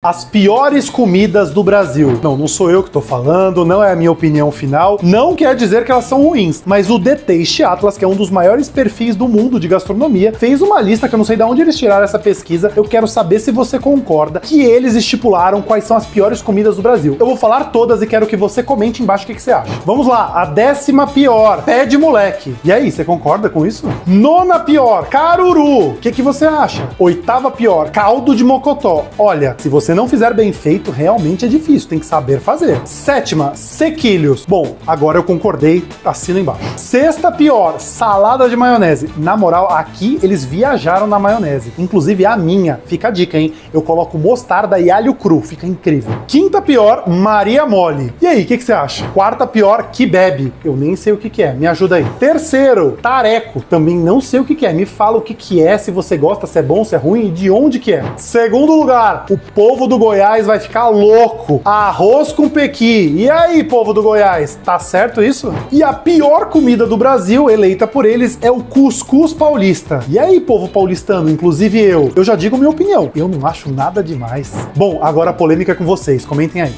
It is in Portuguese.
As piores comidas do Brasil. Não, não sou eu que tô falando, não é a minha opinião final. Não quer dizer que elas são ruins, mas o The Taste Atlas, que é um dos maiores perfis do mundo de gastronomia, fez uma lista que eu não sei de onde eles tiraram essa pesquisa. Eu quero saber se você concorda que eles estipularam quais são as piores comidas do Brasil. Eu vou falar todas e quero que você comente embaixo o que, que você acha. Vamos lá, a décima pior, pé de moleque. E aí, você concorda com isso? Nona pior, caruru. O que, que você acha? Oitava pior, caldo de mocotó. Olha, se você não fizer bem feito, realmente é difícil, tem que saber fazer. Sétima, sequilhos. Bom, agora eu concordei, assina embaixo. Sexta pior, salada de maionese. Na moral, aqui eles viajaram na maionese. Inclusive a minha, fica a dica, hein? Eu coloco mostarda e alho cru, fica incrível. Quinta pior, Maria Mole. E aí, o que, que você acha? Quarta pior, que bebe. Eu nem sei o que, que é, me ajuda aí. Terceiro, tareco. Também não sei o que, que é. Me fala o que, que é, se você gosta, se é bom, se é ruim e de onde que é. Segundo lugar, o povo do Goiás vai ficar louco. Arroz com pequi. E aí, povo do Goiás, tá certo isso? E a pior comida do Brasil, eleita por eles, é o cuscuz paulista. E aí, povo paulistano, inclusive eu, eu já digo minha opinião. Eu não acho nada demais. Bom, agora a polêmica é com vocês. Comentem aí.